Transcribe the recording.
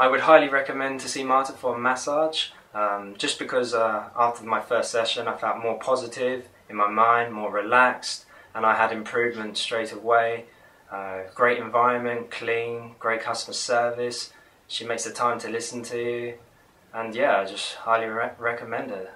I would highly recommend to see Marta for a massage, um, just because uh, after my first session I felt more positive in my mind, more relaxed, and I had improvement straight away. Uh, great environment, clean, great customer service. She makes the time to listen to you, and yeah, I just highly re- recommend it.